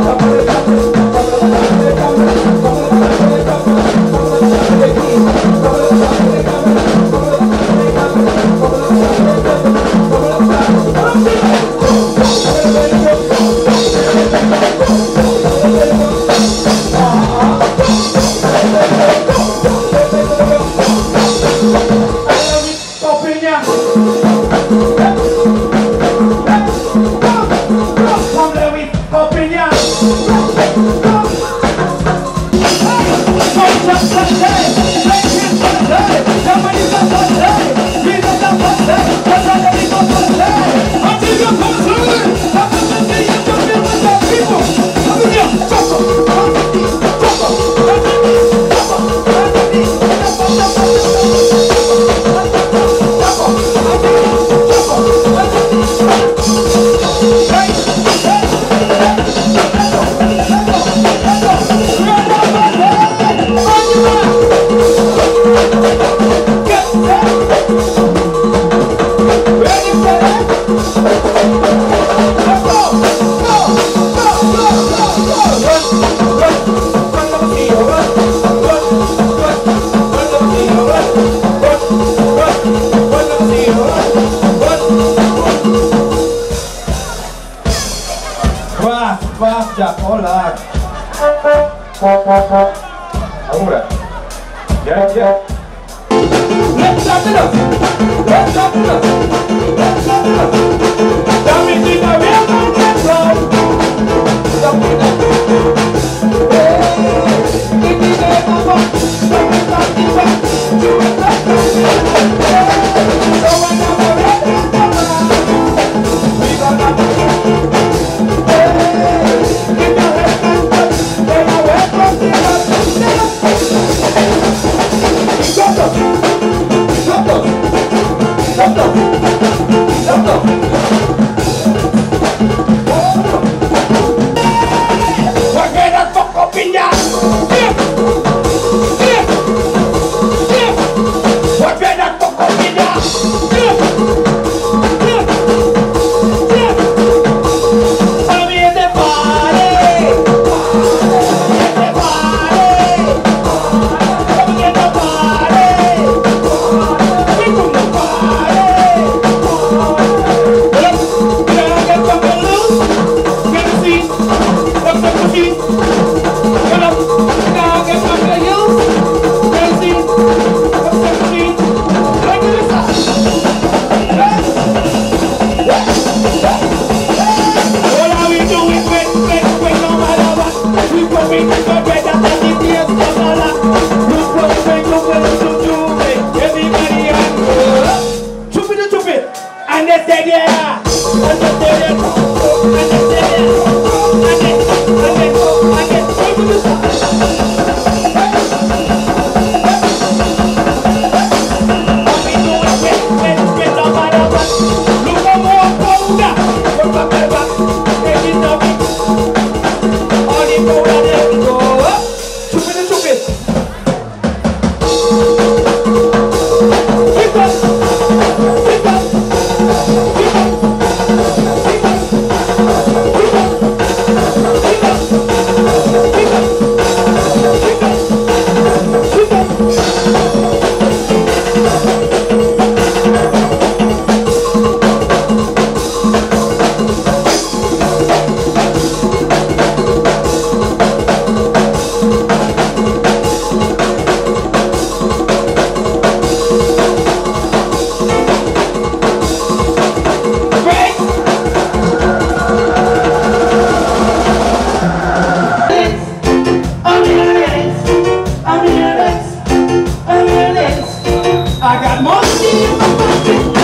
Thank Snapchat, hola. Ahora. Ya, ya. ¡Let's Spirit I got money.